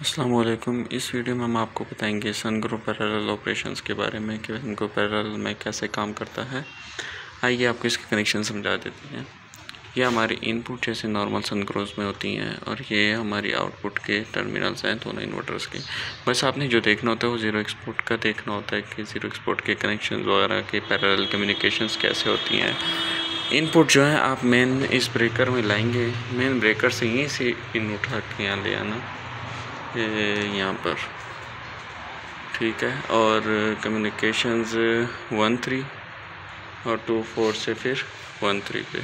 असलकुम इस वीडियो में हम आपको बताएँगे सन ग्रुप पैरल ऑपरेशंस के बारे में कि सन ग्रुप पैरल में कैसे काम करता है। आइए आपको इसके कनेक्शन समझा देते हैं। ये हमारी इनपुट जैसे नॉर्मल सन ग्रोज में होती हैं और ये हमारी आउटपुट के टर्मिनल्स हैं दोनों इन्वर्टर्स के। बस आपने जो देखना होता है वो ज़ीरो एक्सपोर्ट का देखना होता है कि ज़ीरो एक्सपोर्ट के कनेक्शन वगैरह के पैरल कम्युनिकेशन कैसे होती हैं। इनपुट जो है, आप मेन इस ब्रेकर में लाएँगे। मेन ब्रेकर से यहीं से इन उठा के यहाँ ले आना। यहाँ पर। ठीक है, और कम्युनिकेशंस वन थ्री और टू फोर से फिर वन थ्री पे।